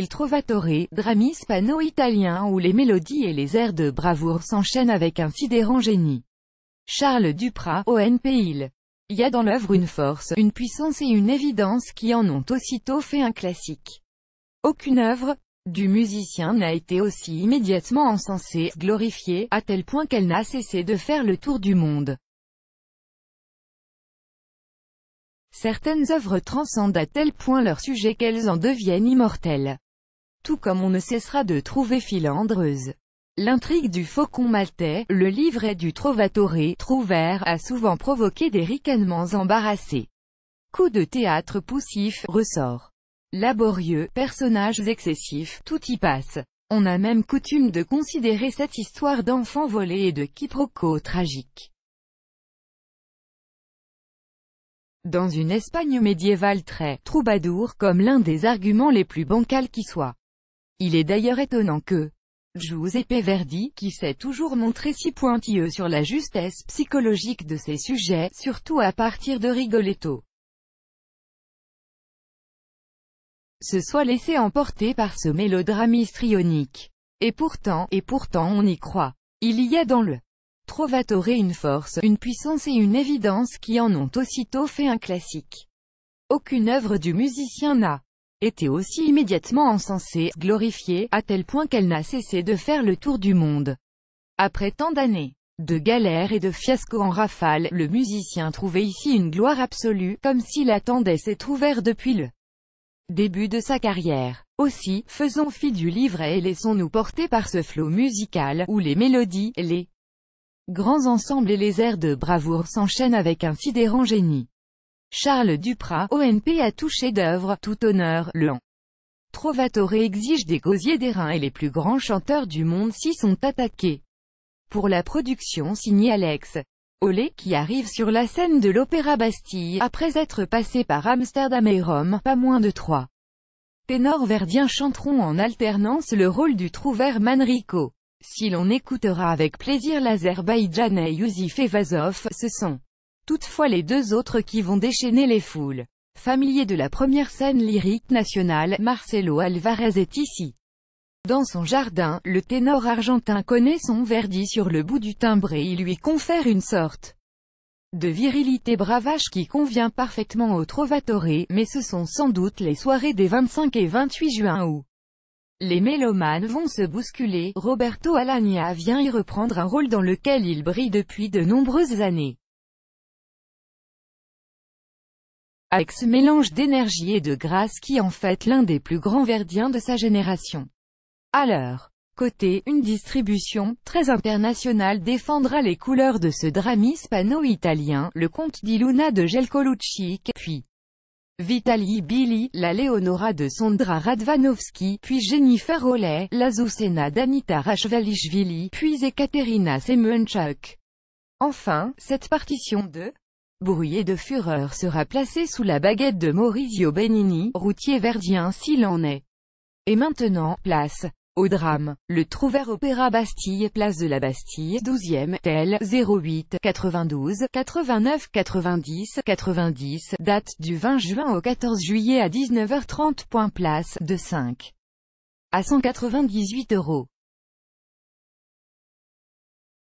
Il Trovatore, drame hispano-italien où les mélodies et les airs de bravoure s'enchaînent avec un sidérant génie. Charles Duprat, ONP Il y a dans l'œuvre une force, une puissance et une évidence qui en ont aussitôt fait un classique. Aucune œuvre du musicien n'a été aussi immédiatement encensée, glorifiée, à tel point qu'elle n'a cessé de faire le tour du monde. Certaines œuvres transcendent à tel point leur sujet qu'elles en deviennent immortelles. Tout comme on ne cessera de trouver filandreuse. L'intrigue du faucon maltais, le livret du Trovatore, Trouvert, a souvent provoqué des ricanements embarrassés. Coup de théâtre poussif, ressort. Laborieux, personnages excessifs, tout y passe. On a même coutume de considérer cette histoire d'enfants volés et de quiproquos tragiques. dans une Espagne médiévale très troubadour comme l'un des arguments les plus bancals qui soit. Il est d'ailleurs étonnant que Giuseppe Verdi, qui s'est toujours montré si pointilleux sur la justesse psychologique de ses sujets, surtout à partir de Rigoletto, se soit laissé emporter par ce mélodrame histrionique. Et pourtant, et pourtant on y croit. Il y a dans le Trovatore une force, une puissance et une évidence qui en ont aussitôt fait un classique. Aucune œuvre du musicien n'a été aussi immédiatement encensée, glorifiée, à tel point qu'elle n'a cessé de faire le tour du monde. Après tant d'années de galères et de fiascos en rafale, le musicien trouvait ici une gloire absolue, comme s'il attendait cet ouvert depuis le début de sa carrière. Aussi, faisons fi du livret et laissons-nous porter par ce flot musical, où les mélodies, les Grands ensembles et les airs de bravoure s'enchaînent avec un sidérant génie. Charles Duprat, ONP a touché d'œuvre, tout honneur, lent. Trovatore exige des gosiers d'airain et les plus grands chanteurs du monde s'y sont attaqués. Pour la production signée Alex Olé, qui arrive sur la scène de l'Opéra Bastille, après être passé par Amsterdam et Rome, pas moins de trois. Ténors verdiens chanteront en alternance le rôle du trouvère Manrico. Si l'on écoutera avec plaisir l'Azerbaïdjanais Yusif Evazov, ce sont toutefois les deux autres qui vont déchaîner les foules. Familier de la première scène lyrique nationale, Marcelo Alvarez est ici. Dans son jardin, le ténor argentin connaît son Verdi sur le bout du timbre et il lui confère une sorte de virilité bravage qui convient parfaitement au Trovatore, mais ce sont sans doute les soirées des 25 et 28 juin où les mélomanes vont se bousculer, Roberto Alagna vient y reprendre un rôle dans lequel il brille depuis de nombreuses années. Avec ce mélange d'énergie et de grâce qui en fait l'un des plus grands verdiens de sa génération. L'heure côté, une distribution, très internationale défendra les couleurs de ce drame hispano-italien, le comte di Luna de Gelcolucci, puis Vitaly Billy, la Leonora de Sondra Radvanovsky, puis Jennifer Oley, la Zousena d'Anita Rachvalishvili, puis Ekaterina Semenchuk. Enfin, cette partition de bruit et de fureur sera placée sous la baguette de Maurizio Benini, routier verdien s'il en est. Et maintenant, place au drame, le Trouvert Opéra Bastille Place de la Bastille 12e, tel, 08, 92, 89, 90, 90, date du 20 juin au 14 juillet à 19h30. Place, de 5 à 198 euros.